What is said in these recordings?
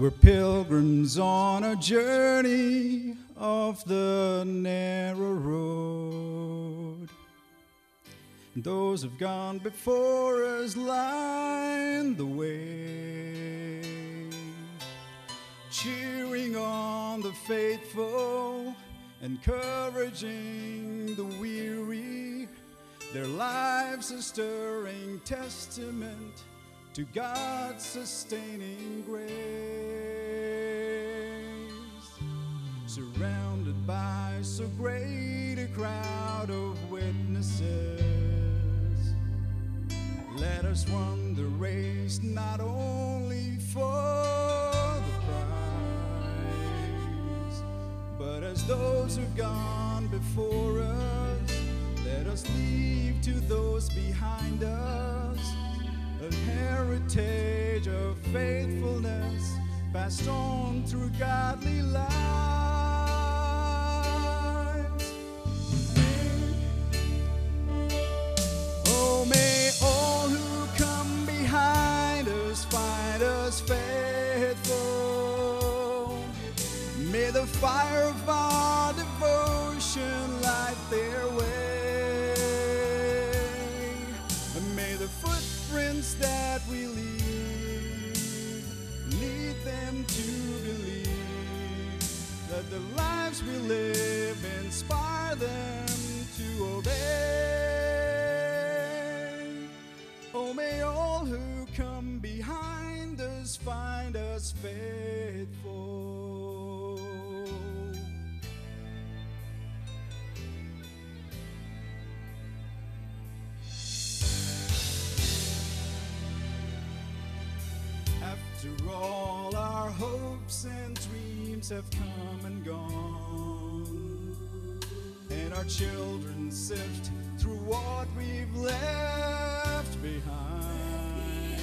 We're pilgrims on a journey of the narrow road. Those who've gone before us line the way, cheering on the faithful, encouraging the weary. Their lives a stirring testament to God's sustaining grace. Surrounded by so great a crowd of witnesses, let us run the race not only for the prize, but as those who've gone before us, let us leave to those behind us passed on through godly lives. Oh, may all who come behind us find us faithful. May the fire of our devotion light their way. That the lives we live inspire them to obey. Oh, may all who come behind us find us faithful. After all, our hopes and dreams have come and gone, and our children sift through what we've left behind.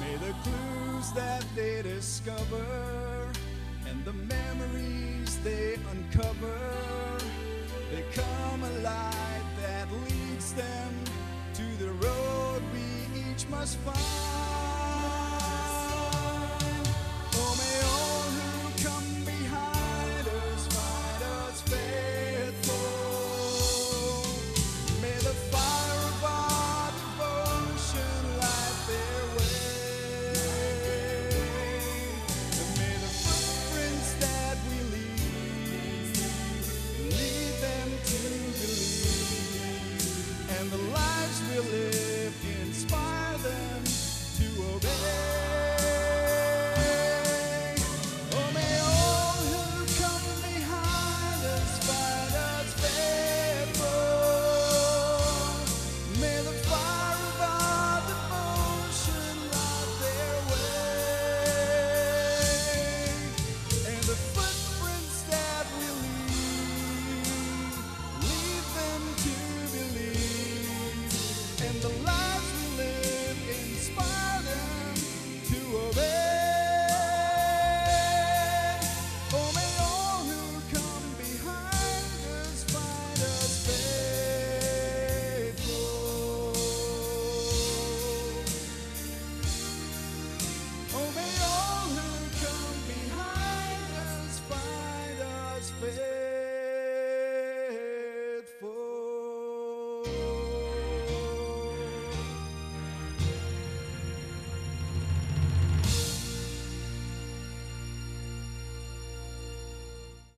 May the clues that they discover and the memories they uncover become a light that leads them to the road we each must find.